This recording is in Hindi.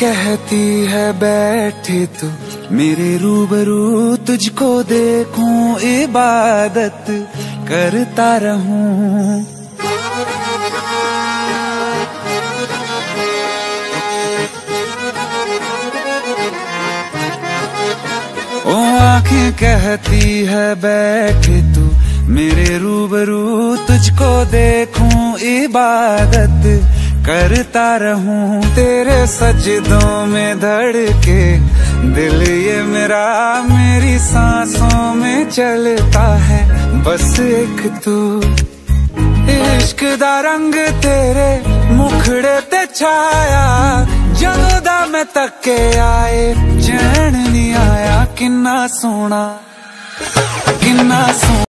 कहती है, बैठे तू, मेरे रूबरू तुझको देखूँ, इबादत करता रहूँ। ओ, आँखें कहती है, बैठे तू, मेरे रूबरू तुझको देखूँ, इबादत करता रहूँ तेरे सजदों में धड़के। दिल ये मेरा, मेरी सांसों में चलता है। बस एक तू, इश्क दा रंग तेरे मुखड़े ते छाया। जदों मैं तके आए, चैन नहीं आया। किन्ना सोना किन्ना सोना